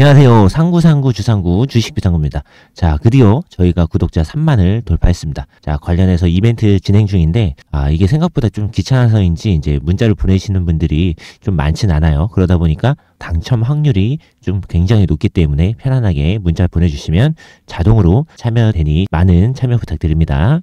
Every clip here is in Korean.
안녕하세요. 상구상구 주상구 주식비상구입니다. 자, 드디어 저희가 구독자 3만을 돌파했습니다. 자, 관련해서 이벤트 진행 중인데, 아, 이게 생각보다 좀 귀찮아서인지 이제 문자를 보내시는 분들이 좀 많진 않아요. 그러다 보니까 당첨 확률이 좀 굉장히 높기 때문에 편안하게 문자 보내주시면 자동으로 참여되니 많은 참여 부탁드립니다.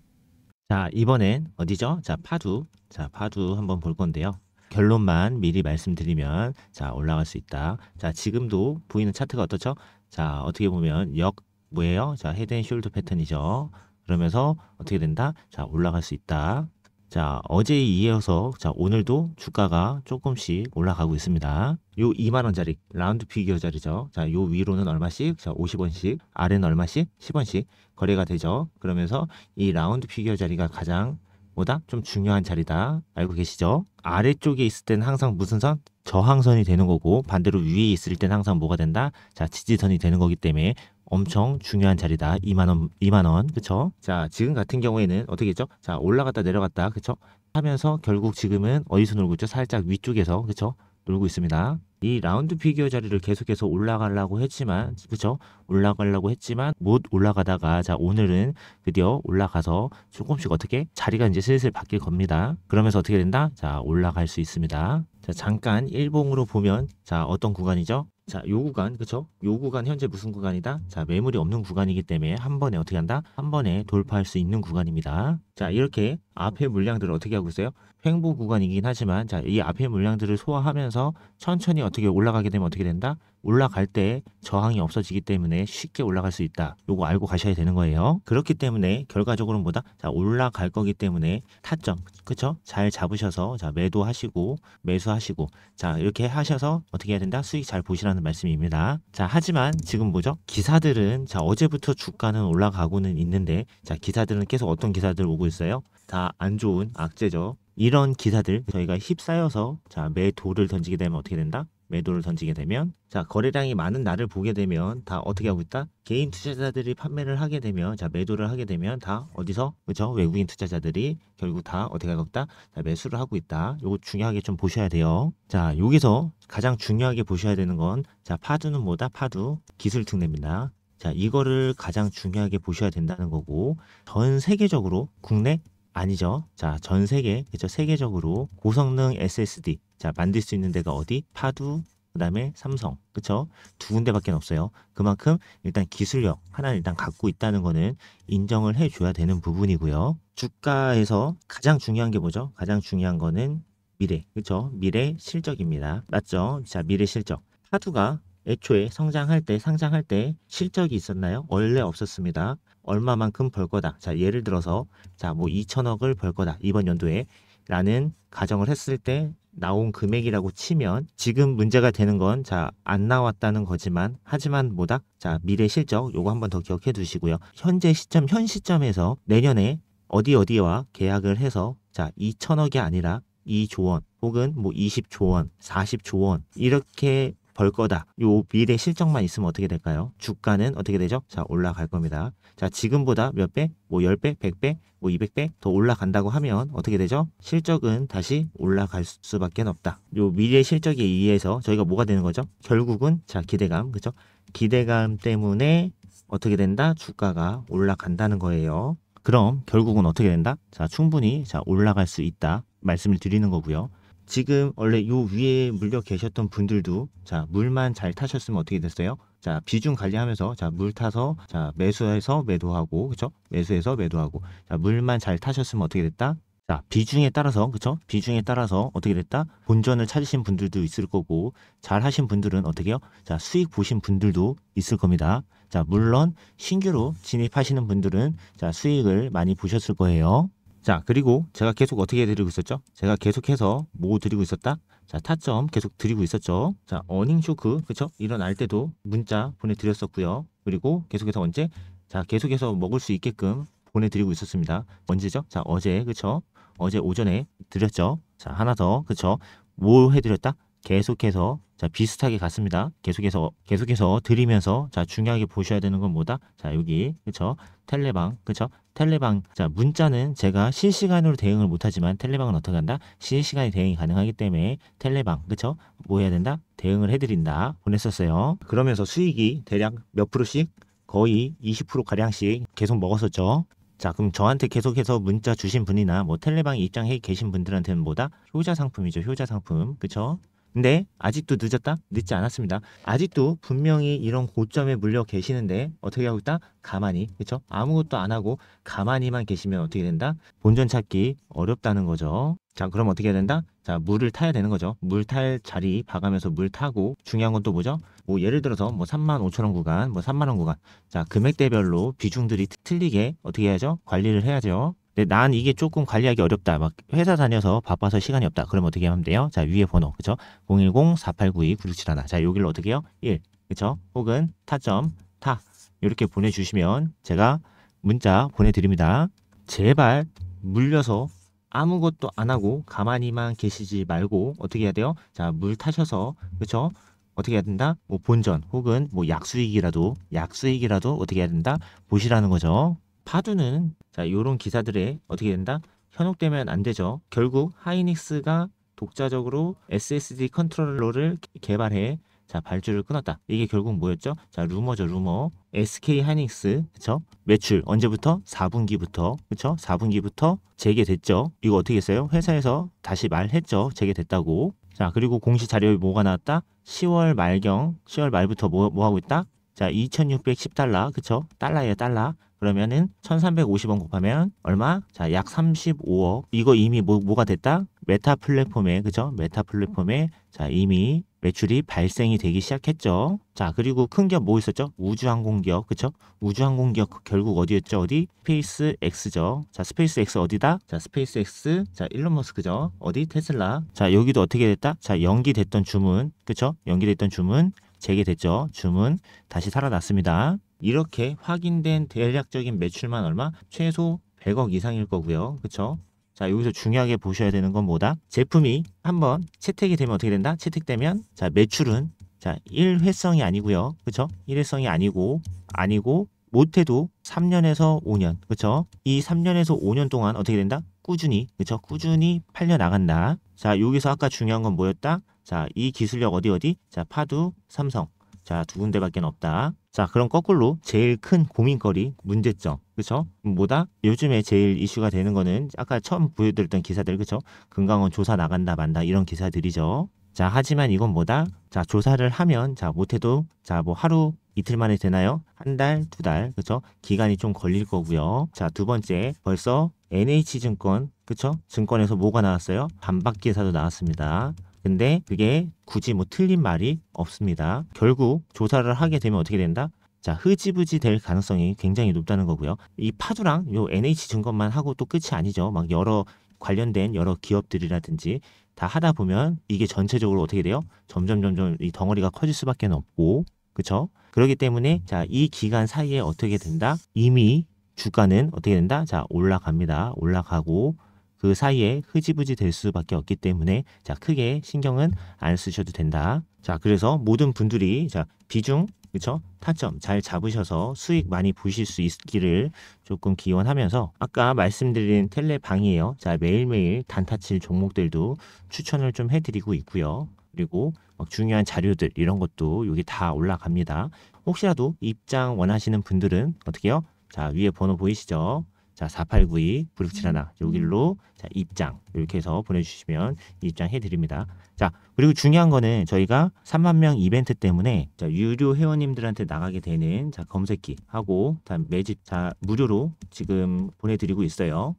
자, 이번엔 어디죠? 자, 파두. 자, 파두 한번 볼 건데요. 결론만 미리 말씀드리면 자 올라갈 수 있다. 자 지금도 보이는 차트가 어떻죠? 자 어떻게 보면 역 뭐예요? 자 head and shoulder 패턴이죠. 그러면서 어떻게 된다? 자 올라갈 수 있다. 자 어제에 이어서 자 오늘도 주가가 조금씩 올라가고 있습니다. 요 2만 원짜리 round figure 자리죠. 자 요 위로는 얼마씩? 자 50원씩 아래는 얼마씩? 10원씩 거래가 되죠. 그러면서 이 round figure 자리가 가장 보다 좀 중요한 자리다. 알고 계시죠? 아래쪽에 있을 때는 항상 무슨 선? 저항선이 되는 거고 반대로 위에 있을 때는 항상 뭐가 된다? 자, 지지선이 되는 거기 때문에 엄청 중요한 자리다. 2만 원, 2만 원. 그쵸? 자, 지금 같은 경우에는 어떻게 했죠? 자, 올라갔다 내려갔다. 그쵸? 하면서 결국 지금은 어디서 놀고 있죠? 살짝 위쪽에서. 그쵸? 놀고 있습니다. 이 round figure 자리를 계속해서 올라가려고 했지만 그쵸 올라가려고 했지만 못 올라가다가 자 오늘은 드디어 올라가서 조금씩 어떻게 자리가 이제 슬슬 바뀔 겁니다 그러면서 어떻게 된다 자 올라갈 수 있습니다 자 잠깐 일봉으로 보면 자 어떤 구간이죠 자, 요 구간, 그쵸? 요 구간 현재 무슨 구간이다? 자, 매물이 없는 구간이기 때문에 한 번에 어떻게 한다? 한 번에 돌파할 수 있는 구간입니다. 자, 이렇게 앞에 물량들을 어떻게 하고 있어요? 횡보 구간이긴 하지만, 자, 이 앞에 물량들을 소화하면서 천천히 어떻게 올라가게 되면 어떻게 된다? 올라갈 때 저항이 없어지기 때문에 쉽게 올라갈 수 있다. 요거 알고 가셔야 되는 거예요. 그렇기 때문에 결과적으로는 뭐다? 자, 올라갈 거기 때문에 타점, 그쵸? 잘 잡으셔서 자, 매도하시고 매수하시고 자, 이렇게 하셔서 어떻게 해야 된다? 수익 잘 보시라는 말씀입니다. 자, 하지만 지금 뭐죠? 기사들은 자, 어제부터 주가는 올라가고는 있는데 자, 기사들은 계속 어떤 기사들 오고 있어요? 다 안 좋은 악재죠. 이런 기사들 저희가 휩싸여서 자 매도를 던지게 되면 어떻게 된다? 매도를 던지게 되면? 자 거래량이 많은 날을 보게 되면 다 어떻게 하고 있다? 개인 투자자들이 판매를 하게 되면 자 매도를 하게 되면 다 어디서? 그죠 외국인 투자자들이 결국 다 어떻게 하고 있다? 자 매수를 하고 있다. 요거 중요하게 좀 보셔야 돼요. 자 여기서 가장 중요하게 보셔야 되는 건 자 파두는 뭐다? 파두. 기술 특례입니다. 자 이거를 가장 중요하게 보셔야 된다는 거고 전 세계적으로 국내 아니죠. 자, 전 세계, 그죠? 세계적으로 고성능 SSD. 자, 만들 수 있는 데가 어디? 파두, 그 다음에 삼성. 그쵸? 두 군데밖에 없어요. 그만큼 일단 기술력 하나를 일단 갖고 있다는 거는 인정을 해줘야 되는 부분이고요. 주가에서 가장 중요한 게 뭐죠? 가장 중요한 거는 미래. 그쵸? 미래 실적입니다. 맞죠? 자, 미래 실적. 파두가 애초에 성장할 때, 상장할 때 실적이 있었나요? 원래 없었습니다. 얼마만큼 벌 거다. 자, 예를 들어서 자, 뭐 2천억을 벌 거다. 이번 연도에 라는 가정을 했을 때 나온 금액이라고 치면 지금 문제가 되는 건 자, 안 나왔다는 거지만 하지만 뭐다? 자, 미래 실적 요거 한번 더 기억해 두시고요. 현재 시점 현 시점에서 내년에 어디 어디와 계약을 해서 자, 2천억이 아니라 2조 원 혹은 뭐 20조 원, 40조 원 이렇게 벌 거다. 요 미래 실적만 있으면 어떻게 될까요? 주가는 어떻게 되죠? 자, 올라갈 겁니다. 자, 지금보다 몇 배? 뭐 10배, 100배, 뭐 200배 더 올라간다고 하면 어떻게 되죠? 실적은 다시 올라갈 수밖에 없다. 요 미래 실적에 의해서 저희가 뭐가 되는 거죠? 결국은 자, 기대감. 그죠? 기대감 때문에 어떻게 된다? 주가가 올라간다는 거예요. 그럼 결국은 어떻게 된다? 자, 충분히 자, 올라갈 수 있다. 말씀을 드리는 거고요. 지금 원래 요 위에 물려 계셨던 분들도 자 물만 잘 타셨으면 어떻게 됐어요? 자 비중 관리하면서 자 물 타서 자 매수해서 매도하고 그쵸? 매수해서 매도하고 자 물만 잘 타셨으면 어떻게 됐다? 자 비중에 따라서 그쵸? 비중에 따라서 어떻게 됐다? 본전을 찾으신 분들도 있을 거고 잘 하신 분들은 어떻게요? 자 수익 보신 분들도 있을 겁니다. 자 물론 신규로 진입하시는 분들은 자 수익을 많이 보셨을 거예요. 자, 그리고 제가 계속 어떻게 드리고 있었죠? 제가 계속해서 뭐 드리고 있었다? 자, 타점 계속 드리고 있었죠. 자, 어닝 쇼크, 그쵸? 일어날 때도 문자 보내드렸었고요. 그리고 계속해서 언제? 자, 계속해서 먹을 수 있게끔 보내드리고 있었습니다. 언제죠? 자, 어제, 그쵸? 어제 오전에 드렸죠. 자, 하나 더, 그쵸? 뭐 해드렸다? 계속해서 자, 비슷하게 갔습니다. 계속해서, 계속해서 드리면서, 자, 중요하게 보셔야 되는 건 뭐다? 자, 여기, 그쵸? 텔레방, 그쵸? 텔레방, 자, 문자는 제가 실시간으로 대응을 못 하지만 텔레방은 어떻게 한다? 실시간에 대응이 가능하기 때문에 텔레방, 그쵸? 뭐 해야 된다? 대응을 해 드린다. 보냈었어요. 그러면서 수익이 대략 몇 프로씩? 거의 20%가량씩 계속 먹었었죠. 자, 그럼 저한테 계속해서 문자 주신 분이나 뭐 텔레방에 입장해 계신 분들한테는 뭐다? 효자 상품이죠. 효자 상품. 그쵸? 근데 아직도 늦었다? 늦지 않았습니다. 아직도 분명히 이런 고점에 물려 계시는데 어떻게 하고 있다? 가만히. 그쵸? 아무것도 안 하고 가만히만 계시면 어떻게 된다? 본전 찾기 어렵다는 거죠. 자, 그럼 어떻게 해야 된다? 자, 물을 타야 되는 거죠. 물 탈 자리 봐가면서 물 타고 중요한 건 또 뭐죠? 뭐 예를 들어서 뭐 3만 5천 원 구간, 뭐 3만 원 구간. 자, 금액대별로 비중들이 틀리게 어떻게 해야죠? 관리를 해야죠. 근데 난 이게 조금 관리하기 어렵다. 막 회사 다녀서 바빠서 시간이 없다. 그럼 어떻게 하면 돼요? 자, 위에 번호. 그쵸? 010-4892-9671. 자, 여기를 어떻게 해요? 1. 그쵸? 혹은 타점, 타. 이렇게 보내주시면 제가 문자 보내드립니다. 제발 물려서 아무것도 안 하고 가만히만 계시지 말고 어떻게 해야 돼요? 자, 물 타셔서 그쵸? 어떻게 해야 된다? 뭐 본전 혹은 뭐 약수익이라도 약수익이라도 어떻게 해야 된다? 보시라는 거죠. 파두는 자, 요런 기사들에 어떻게 된다? 현혹되면 안 되죠. 결국 하이닉스가 독자적으로 SSD 컨트롤러를 개발해 자, 발주를 끊었다. 이게 결국 뭐였죠? 자, 루머죠, 루머. SK 하이닉스, 그쵸? 매출 언제부터? 4분기부터, 그쵸? 4분기부터 재개됐죠. 이거 어떻게 했어요? 회사에서 다시 말했죠. 재개됐다고. 자, 그리고 공시 자료에 뭐가 나왔다? 10월 말경, 10월 말부터 뭐, 뭐 하고 있다? 자, 2610달러, 그쵸? 달러예요, 달러. 그러면은 1350원 곱하면 얼마? 자, 약 35억. 이거 이미 뭐, 뭐가 됐다? 메타 플랫폼에, 그죠? 메타 플랫폼에 자, 이미 매출이 발생이 되기 시작했죠. 자, 그리고 큰 기업 뭐 있었죠? 우주항공 기업, 그쵸? 우주항공 기업 결국 어디였죠? 어디? 스페이스 X죠. 자, 스페이스 X 어디다? 자, 스페이스 X. 자, 일론 머스크죠. 어디? 테슬라. 자, 여기도 어떻게 됐다? 자, 연기됐던 주문, 그쵸? 연기됐던 주문 재개됐죠. 주문 다시 살아났습니다. 이렇게 확인된 대략적인 매출만 얼마? 최소 100억 이상일 거고요. 그쵸? 자, 여기서 중요하게 보셔야 되는 건 뭐다? 제품이 한번 채택이 되면 어떻게 된다? 채택되면 자, 매출은 자, 일회성이 아니고요. 그쵸? 일회성이 아니고 아니고 못해도 3년에서 5년. 그쵸? 이 3년에서 5년 동안 어떻게 된다? 꾸준히. 그쵸? 꾸준히 팔려 나간다. 자, 여기서 아까 중요한 건 뭐였다? 자, 이 기술력 어디 어디? 자, 파두, 삼성. 자, 두 군데밖에 없다. 자, 그럼 거꾸로 제일 큰 고민거리, 문제점. 그쵸? 뭐다? 요즘에 제일 이슈가 되는 거는 아까 처음 보여드렸던 기사들, 그쵸? 금강원 조사 나간다, 만다, 이런 기사들이죠. 자, 하지만 이건 뭐다? 자, 조사를 하면, 자, 못해도, 자, 뭐 하루, 이틀 만에 되나요? 한 달, 두 달, 그쵸? 기간이 좀 걸릴 거고요. 자, 두 번째, 벌써 NH증권, 그쵸? 증권에서 뭐가 나왔어요? 반박 기사도 나왔습니다. 근데 그게 굳이 뭐 틀린 말이 없습니다. 결국 조사를 하게 되면 어떻게 된다? 자, 흐지부지 될 가능성이 굉장히 높다는 거고요. 이 파두랑 요 NH 증권만 하고 또 끝이 아니죠. 막 여러 관련된 여러 기업들이라든지 다 하다 보면 이게 전체적으로 어떻게 돼요? 점점 점점 이 덩어리가 커질 수밖에 없고, 그쵸? 그렇기 때문에 자, 이 기간 사이에 어떻게 된다? 이미 주가는 어떻게 된다? 자, 올라갑니다. 올라가고 그 사이에 흐지부지 될 수밖에 없기 때문에 자 크게 신경은 안 쓰셔도 된다. 자 그래서 모든 분들이 자 비중 그쵸 타점 잘 잡으셔서 수익 많이 보실 수 있기를 조금 기원하면서 아까 말씀드린 텔레방이에요. 자 매일매일 단타칠 종목들도 추천을 좀 해드리고 있고요. 그리고 막 중요한 자료들 이런 것도 여기 다 올라갑니다. 혹시라도 입장 원하시는 분들은 어떻게 해요? 자 위에 번호 보이시죠? 자, 4892 9671 여기로 자, 입장 이렇게 해서 보내주시면 입장해 드립니다. 자, 그리고 중요한 거는 저희가 3만 명 이벤트 때문에 자, 유료 회원님들한테 나가게 되는 자, 검색기 하고 다 매집 자, 무료로 지금 보내드리고 있어요.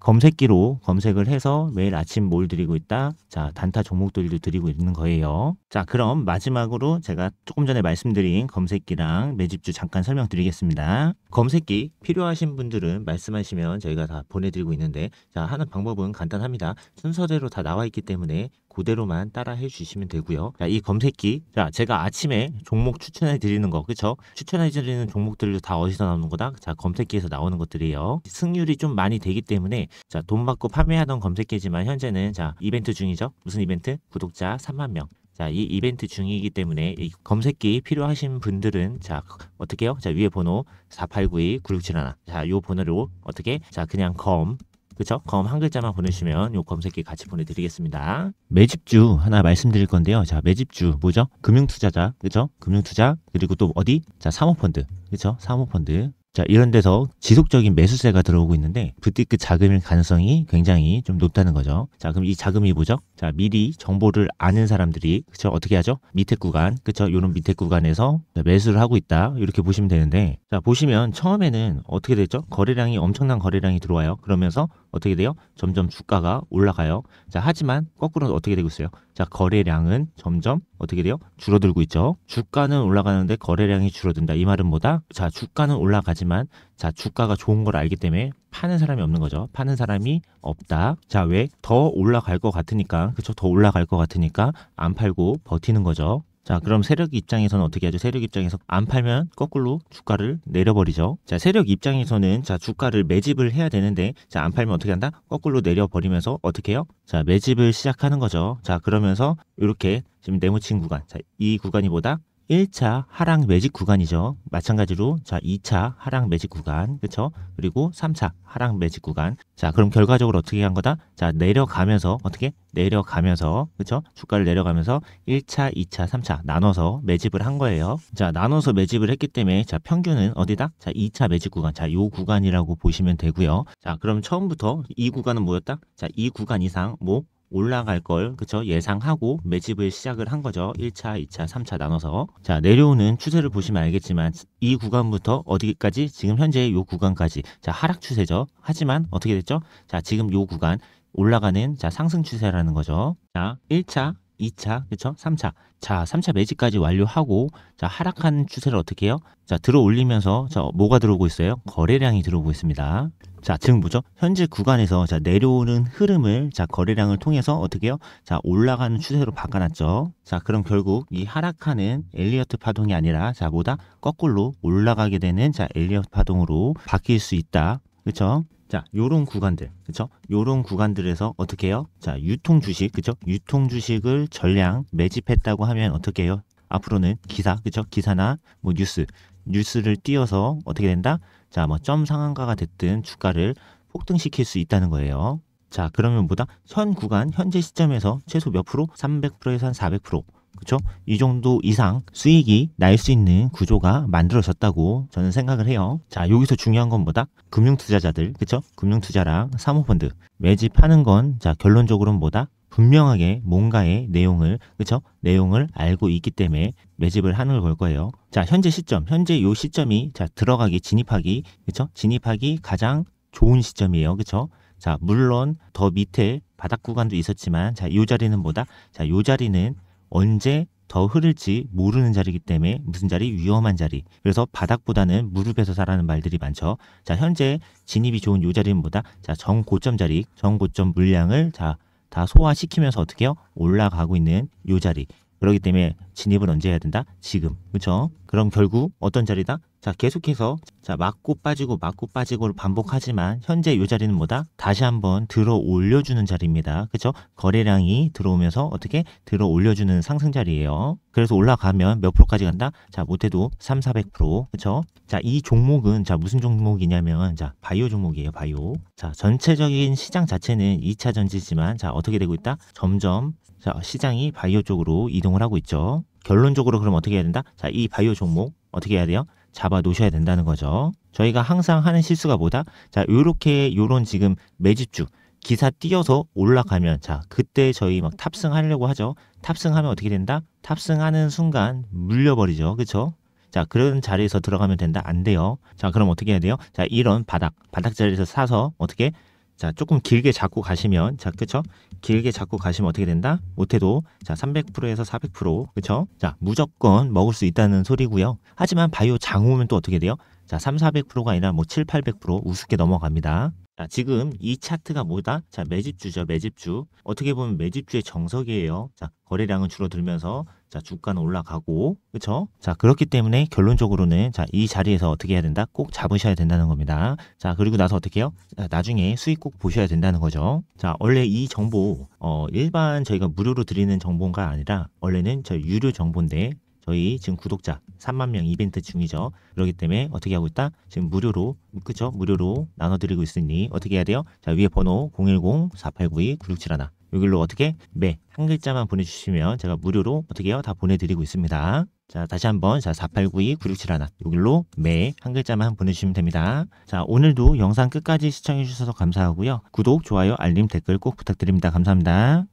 검색기로 검색을 해서 매일 아침 뭘 드리고 있다? 자, 단타 종목들도 드리고 있는 거예요. 자, 그럼 마지막으로 제가 조금 전에 말씀드린 검색기랑 매집주 잠깐 설명드리겠습니다. 검색기 필요하신 분들은 말씀하시면 저희가 다 보내드리고 있는데, 자, 하는 방법은 간단합니다. 순서대로 다 나와 있기 때문에 그대로만 따라 해 주시면 되고요. 자, 이 검색기. 자, 제가 아침에 종목 추천해 드리는 거. 그쵸? 추천해 드리는 종목들도 다 어디서 나오는 거다? 자, 검색기에서 나오는 것들이에요. 승률이 좀 많이 되기 때문에 자, 돈 받고 판매하던 검색기지만 현재는 자, 이벤트 중이죠. 무슨 이벤트? 구독자 3만 명. 자, 이 이벤트 중이기 때문에 이 검색기 필요하신 분들은 자, 어떻게 해요? 자, 위에 번호 4892-9671. 자, 요 번호로 어떻게? 자, 그냥 검 그쵸? 검 한 글자만 보내주시면 요 검색기 같이 보내드리겠습니다. 매집주 하나 말씀드릴 건데요. 자, 매집주 뭐죠? 금융투자자, 그쵸? 금융투자 그리고 또 어디? 자, 사모펀드, 그쵸? 사모펀드. 자, 이런 데서 지속적인 매수세가 들어오고 있는데 부티크 자금일 가능성이 굉장히 좀 높다는 거죠. 자, 그럼 이 자금이 뭐죠? 자, 미리 정보를 아는 사람들이 그쵸? 어떻게 하죠? 밑에 구간, 그쵸? 요런 밑에 구간에서 매수를 하고 있다. 이렇게 보시면 되는데 자, 보시면 처음에는 어떻게 됐죠? 거래량이 엄청난 거래량이 들어와요. 그러면서 어떻게 돼요? 점점 주가가 올라가요. 자, 하지만 거꾸로 어떻게 되고 있어요? 자, 거래량은 점점 어떻게 돼요? 줄어들고 있죠. 주가는 올라가는데 거래량이 줄어든다. 이 말은 뭐다? 자, 주가는 올라가지만 자, 주가가 좋은 걸 알기 때문에 파는 사람이 없는 거죠. 파는 사람이 없다. 자, 왜? 더 올라갈 것 같으니까, 그쵸? 더 올라갈 것 같으니까 안 팔고 버티는 거죠. 자, 그럼 세력 입장에서는 어떻게 하죠? 세력 입장에서 안 팔면 거꾸로 주가를 내려버리죠. 자, 세력 입장에서는 자, 주가를 매집을 해야 되는데, 자, 안 팔면 어떻게 한다? 거꾸로 내려버리면서 어떻게 해요? 자, 매집을 시작하는 거죠. 자, 그러면서 이렇게 지금 네모친 구간. 자, 이 구간이 보다 1차 하락 매직 구간이죠. 마찬가지로 자 2차 하락 매직 구간 그쵸? 그리고 3차 하락 매직 구간 자 그럼 결과적으로 어떻게 한 거다? 자 내려가면서 어떻게? 내려가면서 그쵸? 주가를 내려가면서 1차 2차 3차 나눠서 매집을 한 거예요. 자 나눠서 매집을 했기 때문에 자 평균은 어디다? 자 2차 매집 구간 자 요 구간이라고 보시면 되고요. 자 그럼 처음부터 이 구간은 뭐였다? 자 이 구간 이상 뭐 올라갈 걸 그쵸? 예상하고 매집을 시작을 한 거죠. 1차 2차 3차 나눠서. 자 내려오는 추세를 보시면 알겠지만 이 구간부터 어디까지? 지금 현재 이 구간까지. 자 하락 추세죠. 하지만 어떻게 됐죠? 자 지금 이 구간 올라가는 자 상승 추세라는 거죠. 자 1차 2차, 그쵸? 3차. 자, 3차 매직까지 완료하고, 자, 하락한 추세를 어떻게 해요? 자, 들어 올리면서, 자, 뭐가 들어오고 있어요? 거래량이 들어오고 있습니다. 자, 지금 뭐죠? 현재 구간에서 자, 내려오는 흐름을 자, 거래량을 통해서 어떻게 해요? 자, 올라가는 추세로 바꿔놨죠. 자, 그럼 결국 이 하락하는 엘리어트 파동이 아니라 자, 뭐다? 거꾸로 올라가게 되는 자, 엘리어트 파동으로 바뀔 수 있다. 그렇죠? 자, 요런 구간들, 그쵸? 요런 구간들에서 어떻게 해요? 자, 유통 주식, 그쵸? 유통 주식을 전량 매집했다고 하면 어떻게 해요? 앞으로는 기사, 그쵸? 기사나 뭐 뉴스, 뉴스를 띄어서 어떻게 된다? 자, 뭐 점 상한가가 됐든 주가를 폭등시킬 수 있다는 거예요. 자, 그러면 뭐다? 현 구간, 현재 시점에서 최소 몇 프로? 300%에서 한 400%. 그쵸? 이 정도 이상 수익이 날 수 있는 구조가 만들어졌다고 저는 생각을 해요. 자, 여기서 중요한 건 뭐다? 금융 투자자들, 그쵸? 금융 투자랑 사모펀드. 매집하는 건, 자, 결론적으로는 뭐다? 분명하게 뭔가의 내용을, 그쵸? 내용을 알고 있기 때문에 매집을 하는 걸걸 거예요. 자, 현재 시점, 현재 요 시점이, 자, 들어가기, 진입하기, 그쵸? 진입하기 가장 좋은 시점이에요. 그쵸? 자, 물론 더 밑에 바닥 구간도 있었지만, 자, 요 자리는 뭐다? 자, 요 자리는 언제 더 흐를지 모르는 자리이기 때문에 무슨 자리? 위험한 자리. 그래서 바닥보다는 무릎에서 사라는 말들이 많죠. 자, 현재 진입이 좋은 요 자리는 뭐다? 자, 정고점 자리, 정고점 물량을 자, 다 소화시키면서 어떻게 해요? 올라가고 있는 요 자리. 그렇기 때문에 진입을 언제 해야 된다? 지금. 그렇죠? 그럼 결국 어떤 자리다? 자, 계속해서 자, 맞고 빠지고 맞고 빠지고를 반복하지만 현재 이 자리는 뭐다? 다시 한번 들어 올려주는 자리입니다. 그렇죠? 거래량이 들어오면서 어떻게 들어 올려주는 상승 자리예요. 그래서 올라가면 몇 프로까지 간다? 자, 못해도 3, 400%. 그렇죠? 자, 이 종목은 자, 무슨 종목이냐면 자, 바이오 종목이에요. 바이오. 자, 전체적인 시장 자체는 2차 전지지만 자, 어떻게 되고 있다? 점점 자, 시장이 바이오 쪽으로 이동을 하고 있죠. 결론적으로 그럼 어떻게 해야 된다? 자, 이 바이오 종목 어떻게 해야 돼요? 잡아 놓으셔야 된다는 거죠. 저희가 항상 하는 실수가 뭐다? 자, 요렇게 요런 지금 매집주 기사 띄어서 올라가면 자, 그때 저희 막 탑승하려고 하죠. 탑승하면 어떻게 된다? 탑승하는 순간 물려버리죠. 그쵸 자, 그런 자리에서 들어가면 된다? 안 돼요. 자, 그럼 어떻게 해야 돼요? 자, 이런 바닥, 바닥 자리에서 사서 어떻게 자, 조금 길게 잡고 가시면, 자, 그쵸? 길게 잡고 가시면 어떻게 된다? 못해도, 자, 300%에서 400%, 그쵸? 자, 무조건 먹을 수 있다는 소리고요 하지만 바이오 장오면 또 어떻게 돼요? 자, 3, 400%가 아니라 뭐 7, 800% 우습게 넘어갑니다. 자, 지금 이 차트가 뭐다? 자, 매집주죠, 매집주. 어떻게 보면 매집주의 정석이에요. 자, 거래량은 줄어들면서 자, 주가는 올라가고, 그쵸? 자, 그렇기 때문에 결론적으로는 자, 이 자리에서 어떻게 해야 된다? 꼭 잡으셔야 된다는 겁니다. 자, 그리고 나서 어떻게 해요? 자, 나중에 수익 꼭 보셔야 된다는 거죠. 자, 원래 이 정보, 어, 일반 저희가 무료로 드리는 정보가 아니라, 원래는 저희 유료 정보인데, 저희 지금 구독자 3만 명 이벤트 중이죠. 그렇기 때문에 어떻게 하고 있다? 지금 무료로, 그쵸? 무료로 나눠드리고 있으니 어떻게 해야 돼요? 자, 위에 번호 010-4892-9671. 여기로 어떻게? 매 한 글자만 보내주시면 제가 무료로 어떻게 해요? 다 보내드리고 있습니다. 자, 다시 한번 자, 4892-9671. 여기로 매 한 글자만 보내주시면 됩니다. 자, 오늘도 영상 끝까지 시청해주셔서 감사하고요. 구독, 좋아요, 알림, 댓글 꼭 부탁드립니다. 감사합니다.